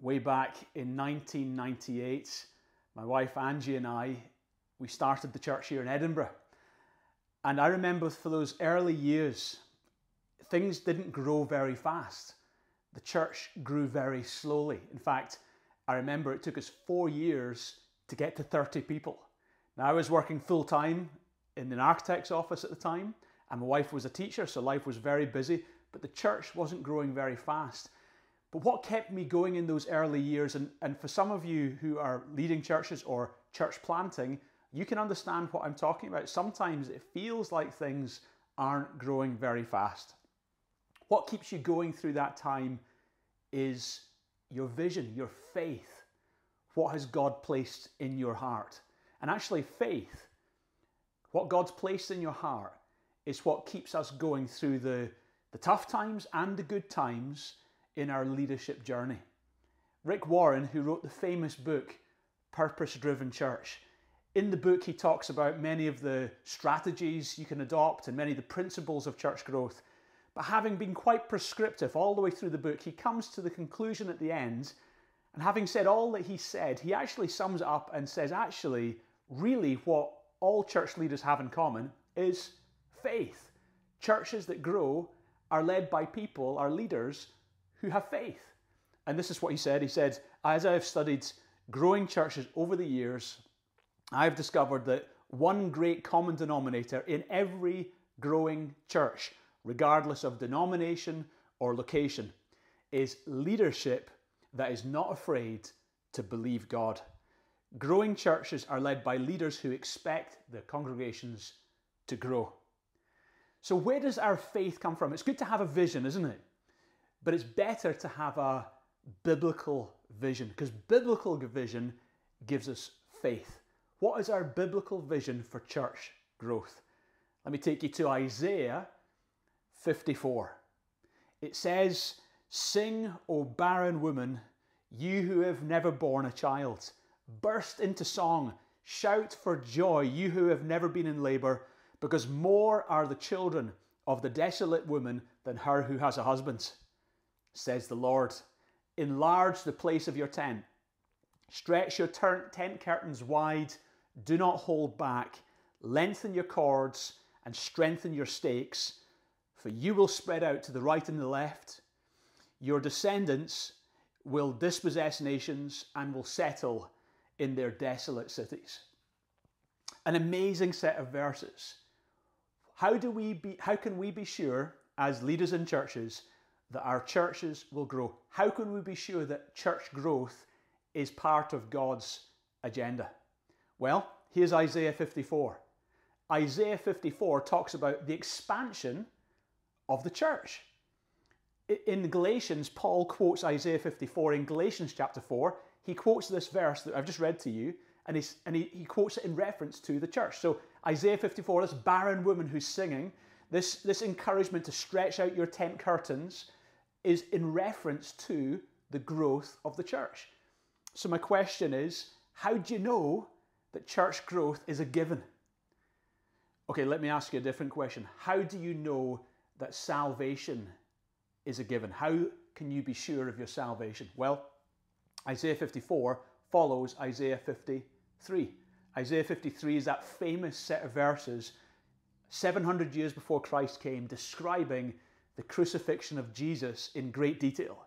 way back in 1998, my wife Angie and I, we started the church here in Edinburgh. And I remember for those early years, things didn't grow very fast. The church grew very slowly. In fact, I remember it took us four years to get to 30 people. Now, I was working full time in an architect's office at the time, and my wife was a teacher, so life was very busy, but the church wasn't growing very fast. But what kept me going in those early years, and, and for some of you who are leading churches or church planting, you can understand what I'm talking about. Sometimes it feels like things aren't growing very fast. What keeps you going through that time is your vision, your faith. What has God placed in your heart? And actually, faith, what God's placed in your heart, is what keeps us going through the, the tough times and the good times in our leadership journey. Rick Warren, who wrote the famous book Purpose Driven Church, in the book he talks about many of the strategies you can adopt and many of the principles of church growth. But having been quite prescriptive all the way through the book, he comes to the conclusion at the end. And having said all that he said, he actually sums up and says, actually, really, what all church leaders have in common is faith. Churches that grow are led by people, are leaders who have faith. And this is what he said. He said, As I have studied growing churches over the years, I've discovered that one great common denominator in every growing church, regardless of denomination or location, is leadership that is not afraid to believe God. Growing churches are led by leaders who expect their congregations to grow. So, where does our faith come from? It's good to have a vision, isn't it? But it's better to have a biblical vision because biblical vision gives us faith. What is our biblical vision for church growth? Let me take you to Isaiah 54. It says, Sing, O barren woman, you who have never borne a child. Burst into song, shout for joy, you who have never been in labour, because more are the children of the desolate woman than her who has a husband says the Lord. Enlarge the place of your tent. Stretch your tent curtains wide. Do not hold back. Lengthen your cords and strengthen your stakes, for you will spread out to the right and the left. Your descendants will dispossess nations and will settle in their desolate cities. An amazing set of verses. How do we be how can we be sure as leaders in churches that our churches will grow? How can we be sure that church growth is part of God's agenda? Well, here's Isaiah 54. Isaiah 54 talks about the expansion of the church. In Galatians, Paul quotes Isaiah 54 in Galatians chapter 4. He quotes this verse that I've just read to you, and, he's, and he, he quotes it in reference to the church. So, Isaiah 54, this barren woman who's singing, this, this encouragement to stretch out your tent curtains, is in reference to the growth of the church. So, my question is how do you know that church growth is a given? Okay, let me ask you a different question. How do you know that salvation is a given? How can you be sure of your salvation? Well, Isaiah 54 follows Isaiah 53. Isaiah 53 is that famous set of verses 700 years before Christ came describing the crucifixion of Jesus in great detail,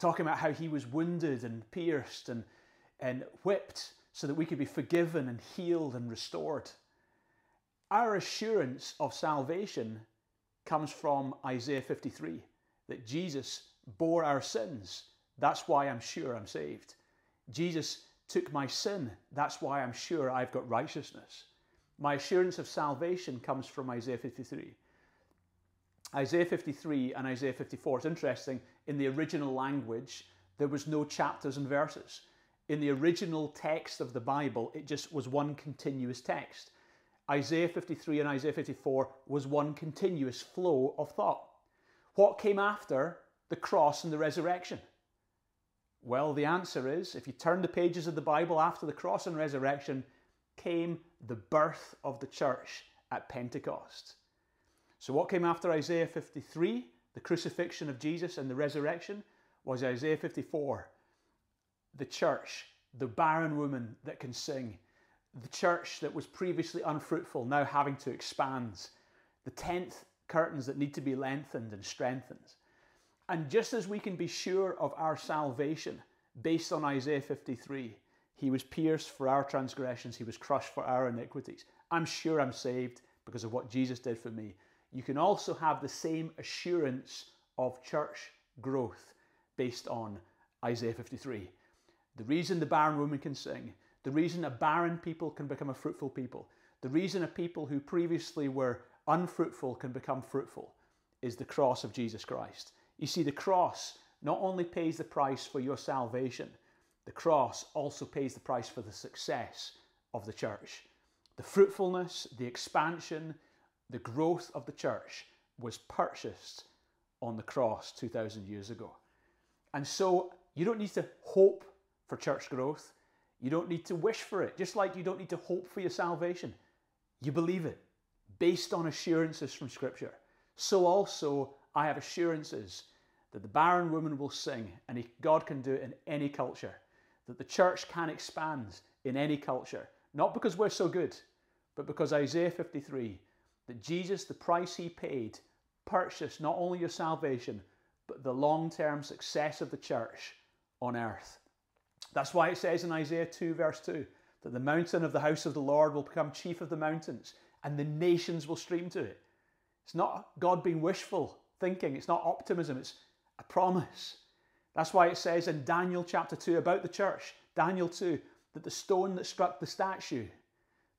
talking about how he was wounded and pierced and, and whipped so that we could be forgiven and healed and restored. Our assurance of salvation comes from Isaiah 53 that Jesus bore our sins. That's why I'm sure I'm saved. Jesus took my sin. That's why I'm sure I've got righteousness. My assurance of salvation comes from Isaiah 53. Isaiah 53 and Isaiah 54. It's interesting, in the original language, there was no chapters and verses. In the original text of the Bible, it just was one continuous text. Isaiah 53 and Isaiah 54 was one continuous flow of thought. What came after the cross and the resurrection? Well, the answer is if you turn the pages of the Bible after the cross and resurrection, came the birth of the church at Pentecost. So, what came after Isaiah 53, the crucifixion of Jesus and the resurrection, was Isaiah 54, the church, the barren woman that can sing, the church that was previously unfruitful now having to expand, the tenth curtains that need to be lengthened and strengthened. And just as we can be sure of our salvation based on Isaiah 53, he was pierced for our transgressions, he was crushed for our iniquities. I'm sure I'm saved because of what Jesus did for me. You can also have the same assurance of church growth based on Isaiah 53. The reason the barren woman can sing, the reason a barren people can become a fruitful people, the reason a people who previously were unfruitful can become fruitful is the cross of Jesus Christ. You see, the cross not only pays the price for your salvation, the cross also pays the price for the success of the church. The fruitfulness, the expansion, the growth of the church was purchased on the cross 2,000 years ago. And so you don't need to hope for church growth. You don't need to wish for it, just like you don't need to hope for your salvation. You believe it based on assurances from Scripture. So also, I have assurances that the barren woman will sing, and God can do it in any culture, that the church can expand in any culture, not because we're so good, but because Isaiah 53, that Jesus, the price he paid, purchased not only your salvation, but the long term success of the church on earth. That's why it says in Isaiah 2, verse 2, that the mountain of the house of the Lord will become chief of the mountains, and the nations will stream to it. It's not God being wishful thinking, it's not optimism, it's a promise. That's why it says in Daniel chapter 2 about the church, Daniel 2, that the stone that struck the statue,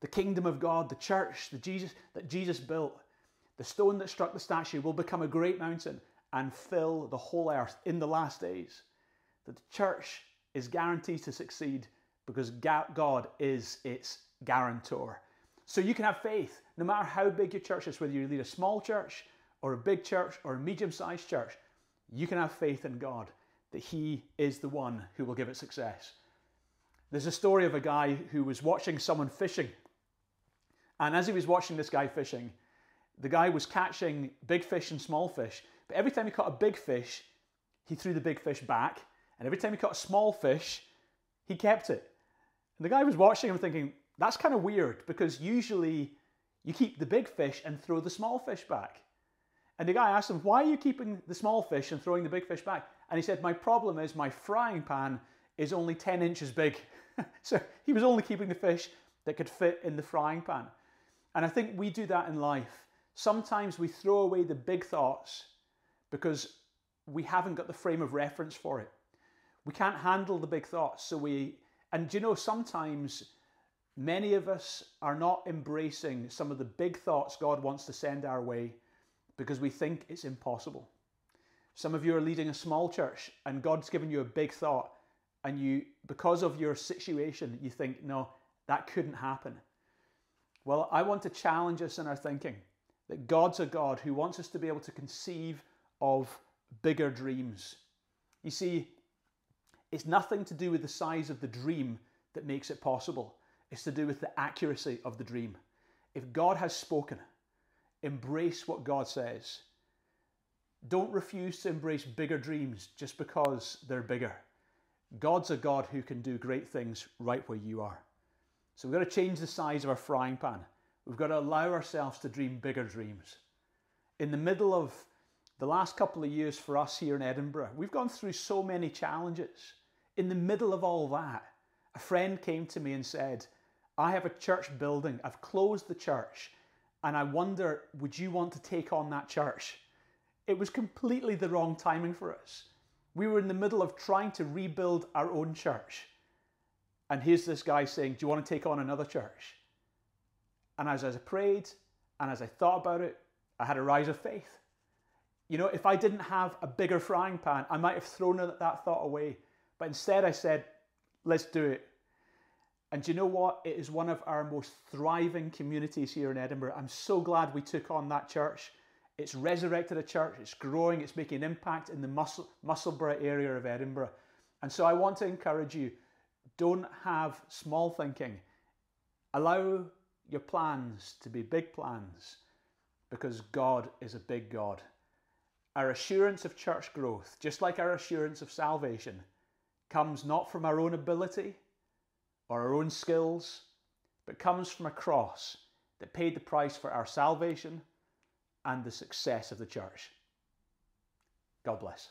the kingdom of God, the church, the Jesus that Jesus built, the stone that struck the statue will become a great mountain and fill the whole earth in the last days. That the church is guaranteed to succeed because God is its guarantor. So you can have faith no matter how big your church is, whether you lead a small church or a big church or a medium sized church, you can have faith in God that He is the one who will give it success. There's a story of a guy who was watching someone fishing. And as he was watching this guy fishing, the guy was catching big fish and small fish. But every time he caught a big fish, he threw the big fish back. And every time he caught a small fish, he kept it. And the guy was watching him thinking, that's kind of weird because usually you keep the big fish and throw the small fish back. And the guy asked him, Why are you keeping the small fish and throwing the big fish back? And he said, My problem is my frying pan is only 10 inches big. so he was only keeping the fish that could fit in the frying pan. And I think we do that in life. Sometimes we throw away the big thoughts because we haven't got the frame of reference for it. We can't handle the big thoughts. So we, and you know, sometimes many of us are not embracing some of the big thoughts God wants to send our way because we think it's impossible. Some of you are leading a small church and God's given you a big thought, and you, because of your situation, you think, no, that couldn't happen. Well, I want to challenge us in our thinking that God's a God who wants us to be able to conceive of bigger dreams. You see, it's nothing to do with the size of the dream that makes it possible, it's to do with the accuracy of the dream. If God has spoken, Embrace what God says. Don't refuse to embrace bigger dreams just because they're bigger. God's a God who can do great things right where you are. So we've got to change the size of our frying pan. We've got to allow ourselves to dream bigger dreams. In the middle of the last couple of years for us here in Edinburgh, we've gone through so many challenges. In the middle of all that, a friend came to me and said, I have a church building. I've closed the church and I wonder, would you want to take on that church? It was completely the wrong timing for us. We were in the middle of trying to rebuild our own church. And here's this guy saying, Do you want to take on another church? And as I prayed and as I thought about it, I had a rise of faith. You know, if I didn't have a bigger frying pan, I might have thrown that thought away. But instead, I said, Let's do it. And you know what? It is one of our most thriving communities here in Edinburgh. I'm so glad we took on that church. It's resurrected a church, it's growing, it's making an impact in the Musselburgh area of Edinburgh. And so I want to encourage you don't have small thinking. Allow your plans to be big plans because God is a big God. Our assurance of church growth, just like our assurance of salvation, comes not from our own ability or our own skills, but comes from a cross that paid the price for our salvation and the success of the church. God bless.